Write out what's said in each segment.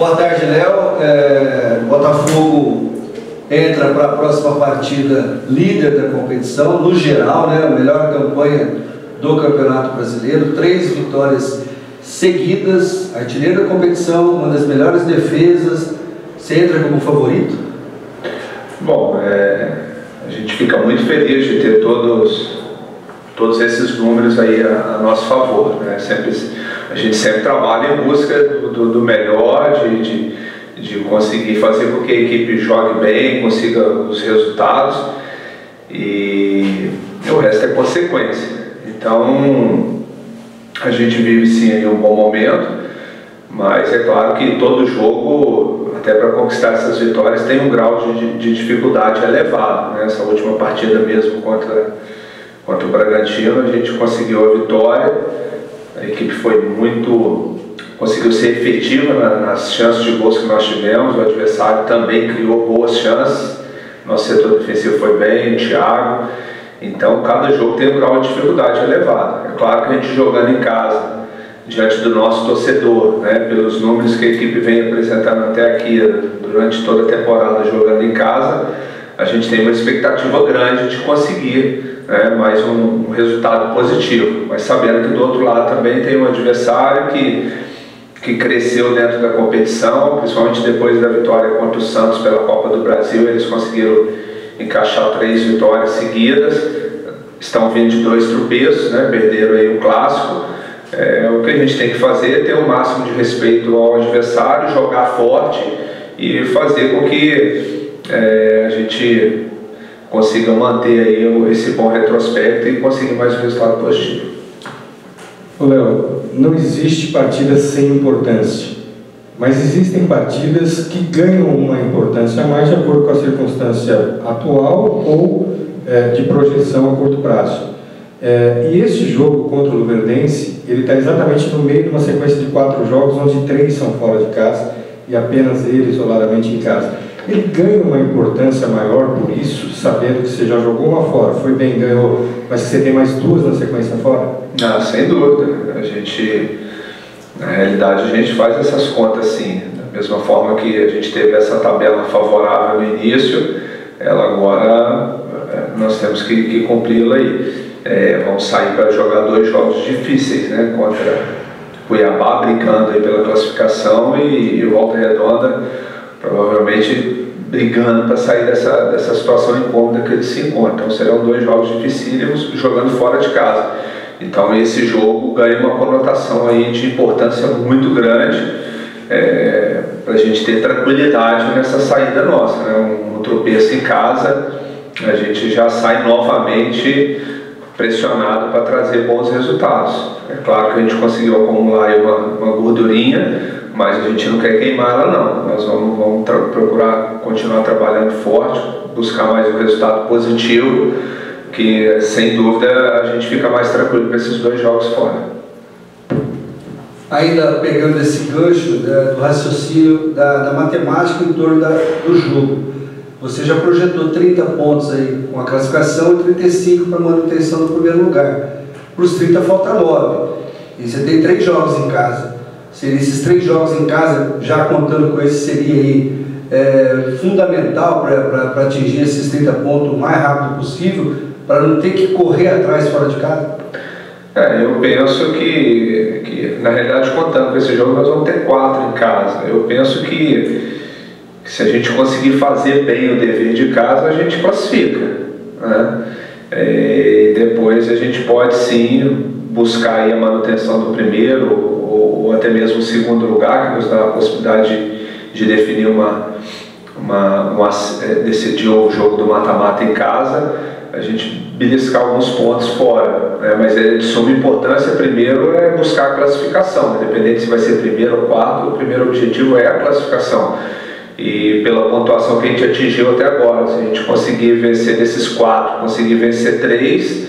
Boa tarde, Léo. É, Botafogo entra para a próxima partida líder da competição, no geral, né, a melhor campanha do Campeonato Brasileiro, três vitórias seguidas, artilheiro da competição, uma das melhores defesas. Você entra como favorito? Bom, é, a gente fica muito feliz de ter todos, todos esses números aí a, a nosso favor. Né? Sempre, a gente sempre trabalha em busca do, do, do melhor, de, de, de, conseguir fazer com que a equipe jogue bem, consiga os resultados e o resto é consequência. Então, a gente vive sim um bom momento, mas é claro que todo jogo, até para conquistar essas vitórias, tem um grau de, de dificuldade elevado. Né? Essa última partida mesmo contra, contra o Bragantino, a gente conseguiu a vitória, a equipe foi muito. conseguiu ser efetiva nas chances de gols que nós tivemos, o adversário também criou boas chances, nosso setor defensivo foi bem, o Thiago. Então, cada jogo tem um grau de dificuldade elevado. É claro que a gente jogando em casa, diante do nosso torcedor, né, pelos números que a equipe vem apresentando até aqui, durante toda a temporada jogando em casa, a gente tem uma expectativa grande de conseguir né, mais um, um resultado positivo. Mas sabendo que do outro lado também tem um adversário que, que cresceu dentro da competição, principalmente depois da vitória contra o Santos pela Copa do Brasil, eles conseguiram encaixar três vitórias seguidas, estão vindo de dois tropeços, né? perderam aí o clássico. É, o que a gente tem que fazer é ter o máximo de respeito ao adversário, jogar forte e fazer com que é, a gente consiga manter aí esse bom retrospecto e conseguir mais um resultado positivo. Léo, não existe partida sem importância. Mas existem partidas que ganham uma importância a mais de acordo com a circunstância atual ou é, de projeção a curto prazo. É, e este jogo contra o Luverdense, ele está exatamente no meio de uma sequência de quatro jogos, onde três são fora de casa e apenas ele isoladamente em casa. Ele ganha uma importância maior por isso, sabendo que você já jogou uma fora, foi bem, ganhou, mas você tem mais duas na sequência fora? Ah, sem dúvida. A gente na realidade, a gente faz essas contas sim. Da mesma forma que a gente teve essa tabela favorável no início, ela agora é, nós temos que, que cumpri-la aí. É, vamos sair para jogar dois jogos difíceis, né? Contra Cuiabá, brincando aí pela classificação e, e Volta Redonda, provavelmente brigando para sair dessa, dessa situação incômoda que eles se encontram. Então serão dois jogos dificílimos jogando fora de casa. Então esse jogo ganha uma conotação aí de importância muito grande é, para a gente ter tranquilidade nessa saída nossa. Né? Um, um tropeço em casa, a gente já sai novamente pressionado para trazer bons resultados. É claro que a gente conseguiu acumular uma, uma gordurinha, mas a gente não quer queimar ela não. Nós vamos, vamos procurar continuar trabalhando forte, buscar mais um resultado positivo que sem dúvida a gente fica mais tranquilo para esses dois jogos fora. Ainda pegando esse gancho né, do raciocínio da, da, matemática em torno da, do jogo, você já projetou 30 pontos aí com a classificação e 35 para manutenção do primeiro lugar. Para os 30 falta 9. E você tem três jogos em casa. Seria esses três jogos em casa, já contando com esse, seria aí é, fundamental para atingir esses 30 pontos o mais rápido possível para não ter que correr atrás fora de casa? É, eu penso que, que, na realidade, contando com esse jogo, nós vamos ter quatro em casa. Eu penso que, que se a gente conseguir fazer bem o dever de casa, a gente classifica. Né? É, depois a gente pode sim buscar a manutenção do primeiro ou, ou, até mesmo o segundo lugar, que nos dá a possibilidade de, de definir uma, uma, uma, é, decidir o jogo do mata-mata em casa a gente beliscar alguns pontos fora, né? mas é de suma importância, primeiro, é buscar a classificação, independente se vai ser primeiro ou quarto, o primeiro objetivo é a classificação. E pela pontuação que a gente atingiu até agora, se a gente conseguir vencer desses quatro, conseguir vencer três,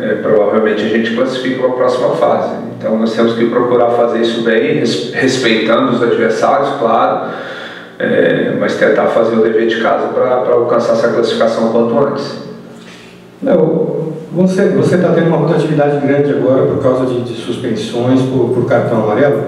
é, provavelmente a gente classifica para a próxima fase. Então nós temos que procurar fazer isso bem, respeitando os adversários, claro, é, mas tentar fazer o dever de casa para alcançar essa classificação quanto antes. Você está tendo uma rotatividade grande agora por causa de, de suspensões por, por, cartão amarelo.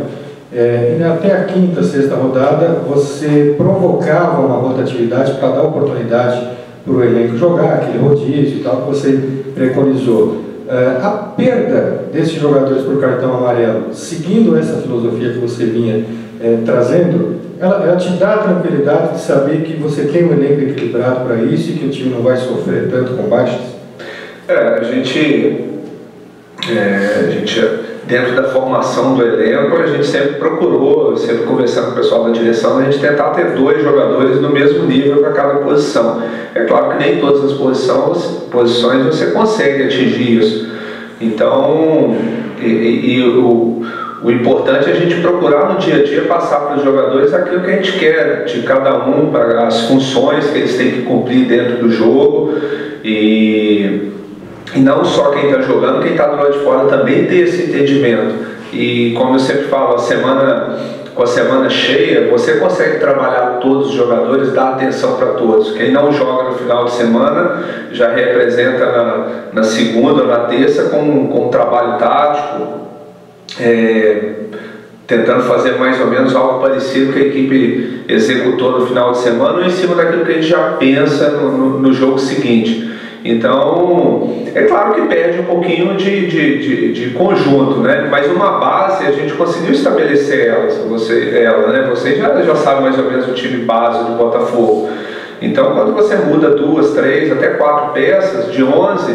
É, até a quinta, sexta rodada, você provocava uma rotatividade para dar oportunidade para o elenco jogar, aquele rodízio e tal que você preconizou. É, a perda desses jogadores por cartão amarelo, seguindo essa filosofia que você vinha é, trazendo, ela, ela, te dá a tranquilidade de saber que você tem um elenco equilibrado para isso e que o time não vai sofrer tanto com baixas? É, a gente, é, a gente dentro da formação do elenco, a gente sempre procurou, sempre conversando com o pessoal da direção, a gente tentar ter dois jogadores no mesmo nível para cada posição. É claro que nem todas as posições, posições você consegue atingir isso. Então, e, e, e o, o importante é a gente procurar no dia a dia passar para os jogadores aquilo que a gente quer de cada um, para as funções que eles têm que cumprir dentro do jogo e e não só quem está jogando, quem está do lado de fora também ter esse entendimento. E como eu sempre falo, a semana, com a semana cheia, você consegue trabalhar todos os jogadores, dar atenção para todos. Quem não joga no final de semana já representa na, na segunda na terça com, com um trabalho tático, é, tentando fazer mais ou menos algo parecido que a equipe executou no final de semana ou em cima daquilo que a gente já pensa no, no, no jogo seguinte. Então, é claro que perde um pouquinho de, de, de, de, conjunto, né? mas uma base a gente conseguiu estabelecer ela, você, ela né? você já, já sabe mais ou menos o time base do Botafogo. Então, quando você muda duas, três, até quatro peças de 11,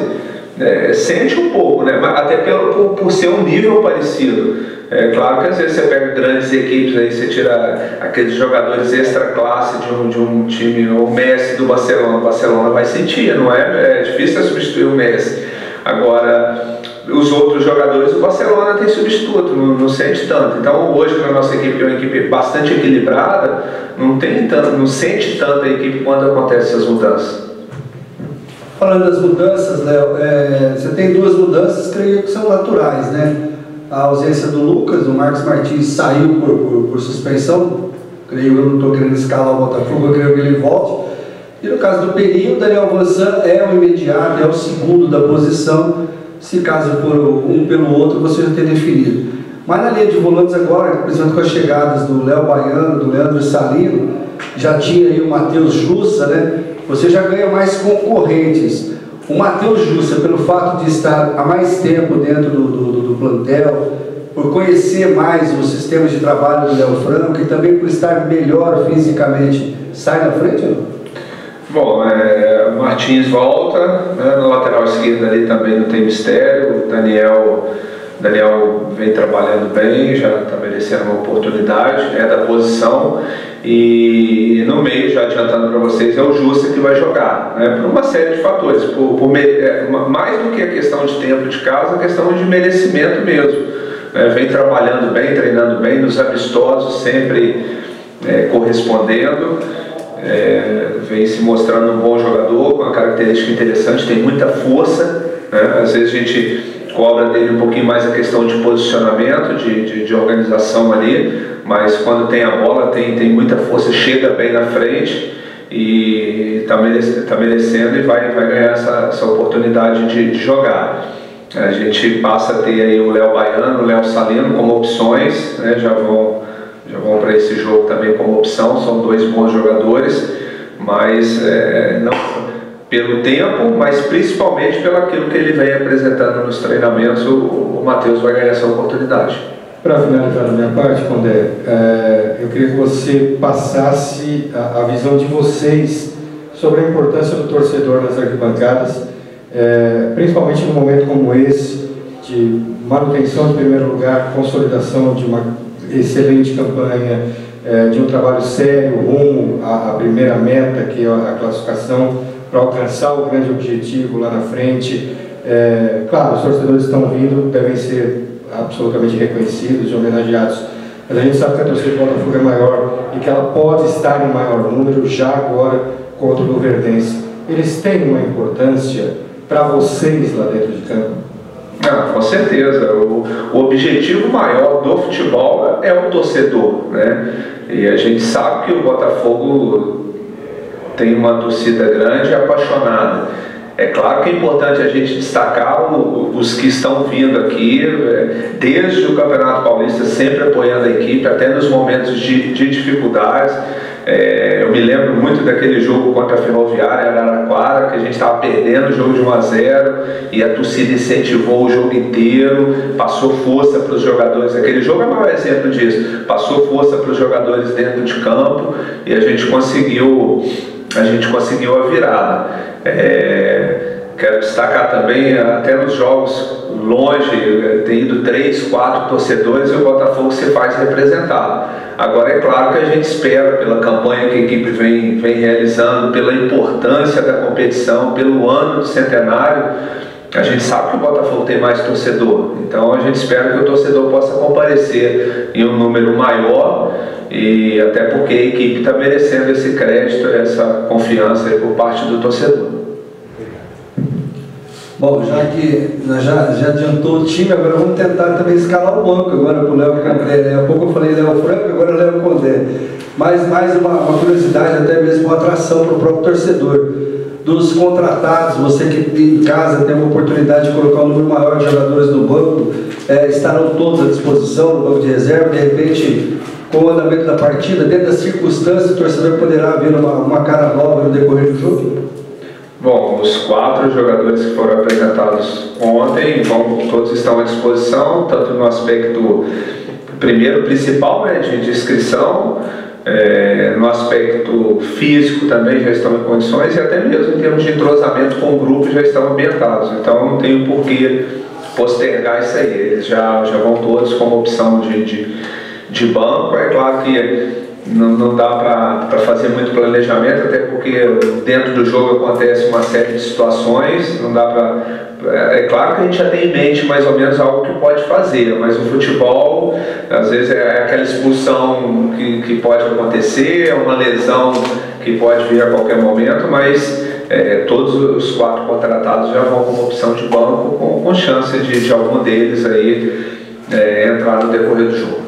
é, sente um pouco, né? até pelo, por, por ser um nível parecido. É claro que às vezes você pega grandes equipes aí, você tira aqueles jogadores extra classe de um, de um time, o Messi do Barcelona, o Barcelona vai sentir, não é? É difícil substituir o Messi. Agora, os outros jogadores, o Barcelona tem substituto, não, não sente tanto. Então hoje na nossa equipe, que é uma equipe bastante equilibrada, não tem tanto, não sente tanto a equipe quando acontecem essas mudanças. Falando das mudanças, Léo, é, você tem duas mudanças, creio que são naturais, né? a ausência do Lucas, o Marcos Martins saiu por, por, por suspensão, creio eu não estou querendo escalar o Botafogo, eu creio que ele volte. E no caso do Perinho, o Daniel Vansan é o imediato, é o segundo da posição, se caso for um pelo outro, você já tem definido. Mas na linha de volantes agora, principalmente com as chegadas do Léo Baiano, do Leandro Salino, já tinha aí o Matheus Jussa, né? Você já ganha mais concorrentes. O Matheus Jussa, pelo fato de estar há mais tempo dentro do, do, do plantel, por conhecer mais os sistemas de trabalho do Léo Franco e também por estar melhor fisicamente, sai na frente ou não? Bom, é, o Martins volta, né, na lateral esquerda ali também não tem mistério, o Daniel, Daniel vem trabalhando bem, já está merecendo uma oportunidade, é da posição. E no meio, já adiantando para vocês, é o Justa que vai jogar, né, por uma série de fatores, por, por é, mais do que a questão de tempo de casa, a questão de merecimento mesmo. Né, vem trabalhando bem, treinando bem, nos amistosos, sempre é, correspondendo, é, vem se mostrando um bom jogador, com uma característica interessante, tem muita força, né, às vezes a gente cobra dele um pouquinho mais a questão de posicionamento, de, de, de organização ali, mas quando tem a bola tem, tem muita força, chega bem na frente e está merecendo, tá merecendo e vai, vai ganhar essa, essa oportunidade de, de jogar. A gente passa a ter aí o Léo Baiano, o Léo Salino como opções, né, já vão, já vão para esse jogo também como opção, são dois bons jogadores, mas é, não pelo tempo, mas principalmente pelo aquilo que ele vem apresentando nos treinamentos, o, o Matheus vai ganhar essa oportunidade. Para finalizar a minha parte, Condé, é, eu queria que você passasse a, a, visão de vocês sobre a importância do torcedor nas arquibancadas, é, principalmente num momento como esse, de manutenção de primeiro lugar, consolidação de uma excelente campanha, é, de um trabalho sério rumo à, à primeira meta, que é a classificação para alcançar o grande objetivo lá na frente. É, claro, os torcedores estão vindo, devem ser absolutamente reconhecidos e homenageados, mas a gente sabe que a torcida do Botafogo é maior e que ela pode estar em maior número já agora contra o Luverdense. Eles têm uma importância para vocês lá dentro de campo? Ah, com certeza. O, o, objetivo maior do futebol é o torcedor, né? E a gente sabe que o Botafogo tem uma torcida grande e apaixonada. É claro que é importante a gente destacar os que estão vindo aqui, é, desde o Campeonato Paulista, sempre apoiando a equipe, até nos momentos de, de dificuldades. É, eu me lembro muito daquele jogo contra a Ferroviária Araraquara, que a gente estava perdendo o jogo de 1 a 0 e a torcida incentivou o jogo inteiro, passou força para os jogadores. Aquele jogo é o maior exemplo disso. Passou força para os jogadores dentro de campo e a gente conseguiu, a gente conseguiu a virada. É, Quero destacar também, até nos jogos longe, tem ido três, quatro torcedores e o Botafogo se faz representado. Agora, é claro que a gente espera, pela campanha que a equipe vem, vem realizando, pela importância da competição, pelo ano do centenário, a gente sabe que o Botafogo tem mais torcedor, então a gente espera que o torcedor possa comparecer em um número maior e até porque a equipe está merecendo esse crédito, essa confiança por parte do torcedor. Bom, já que já, já adiantou o time, agora vamos tentar também escalar o banco agora para o Léo Condé. Há pouco eu falei Léo Franco, agora Léo Condé. Mas mais uma, uma curiosidade, até mesmo uma atração para o próprio torcedor. Dos contratados, você que em casa tem uma oportunidade de colocar um número maior de jogadores no banco, é, estarão todos à disposição no banco de reserva, de repente com o andamento da partida, dentro das circunstâncias, o torcedor poderá ver uma, uma cara nova no decorrer do jogo? Bom, os quatro jogadores que foram apresentados ontem, vão, todos estão à disposição, tanto no aspecto primeiro principal né, de, inscrição, é, no aspecto físico também já estão em condições e até mesmo em termos de entrosamento com o grupo já estão ambientados. Então não tenho por que postergar isso aí. Eles já, já vão todos como opção de, de, de banco. É claro que não, não dá para fazer muito planejamento, até porque dentro do jogo acontece uma série de situações, não dá para. É, é claro que a gente já tem em mente mais ou menos algo que pode fazer, mas o futebol, às vezes, é aquela expulsão que, que pode acontecer, é uma lesão que pode vir a qualquer momento, mas é, todos os quatro contratados já vão como opção de banco, com, com chance de, de algum deles aí é, entrar no decorrer do jogo.